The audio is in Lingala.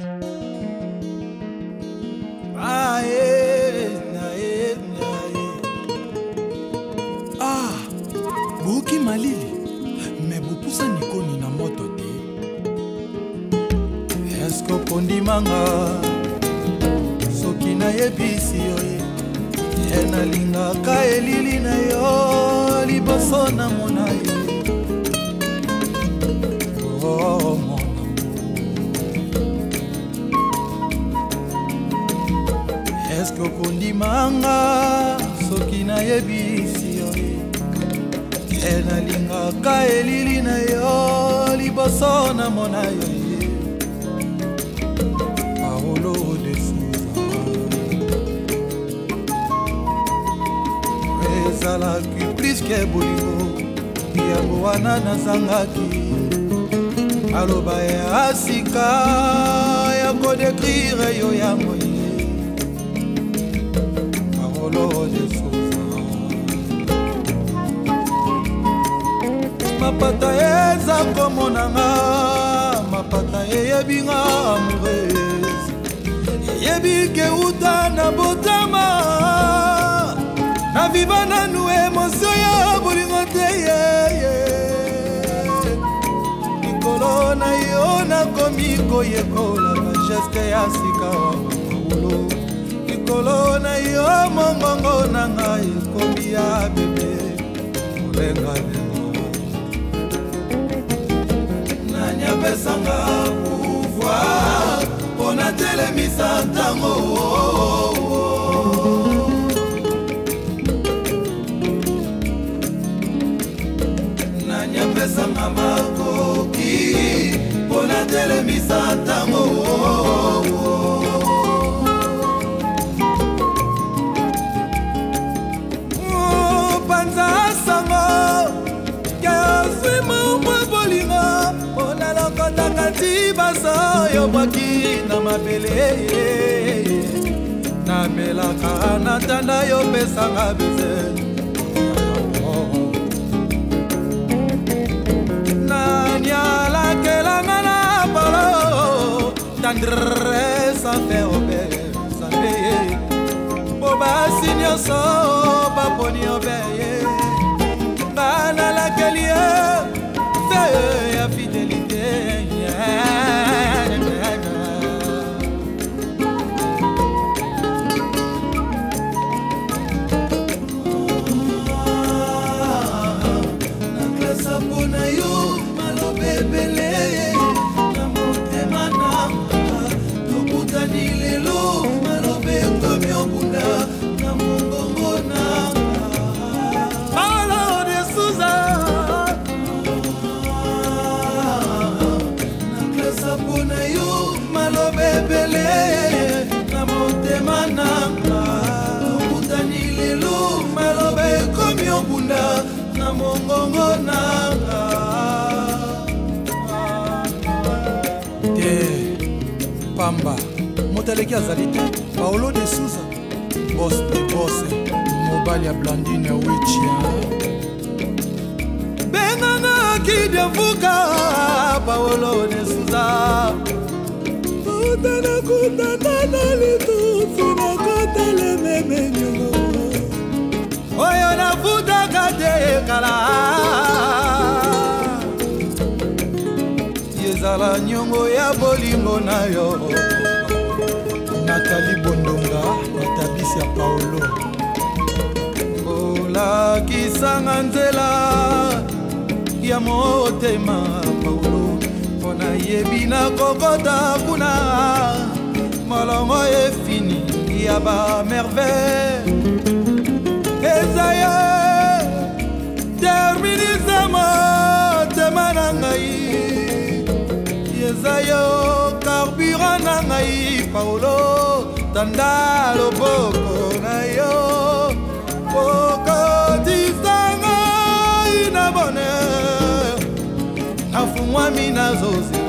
Ah, edna, eh, edna, eh, edna. Eh. ah boyoki malili me bopusani koni na moto te eske okondimanga soki nayebisi oye ye nalingaka elili na yo liboso na mona ye eske okondimanga soki nayebisi yo e nalingaka elili na yo liboso namona yo ye eh. paolo desuza ezalaki priske bolingo yango wana nazangaki maloba ya sika ya kodekrire yo ya moyi eh. mapata eza komonanga mapata eyebinga amourese eyebi keuta na botama na viva nanu emosio ya bolingo te yeye likolo na yo nakomi koyekola bageste ya sika wa makolo likolo na yo mongongo na ngai ekomi ya bebe kolenga lelo nanyapesanga pouvoir mpo natelemisa ntango pesanga makoki mpo natelemisa ntango nyonso oyo bwaki na mabele nabelaka na ntanda yo pesanga bise nanialakelanga na bolo tendresa fe obesabe po basi nyonso baponi obeye ezali lelo malobe ekomi obunda na mongongo na paolo de suza na klasa mpona yo malobe ebele na motema nanga okutani lelo malobe ekomi obunda na mongongo nanga pamba teleki azali te paolo de suza bos de bos eh. mobali ya blandine wichia eh. benana kidevuka paolo de suza otana kutana na litutu na kotelememenyo oyo navutaka te kala ezala nyongo ya bolingo na yo kali bondonga batabisi ya paolo olakisanga nzela ya motema paolo mpo nayebi nakokota kuna molongo efini ya bamerveille eza ye terminise motema na ngai eza yo carburant na ngai paolo tanda loboko na yo okotisa ngai na bonheur nafumwami nazozela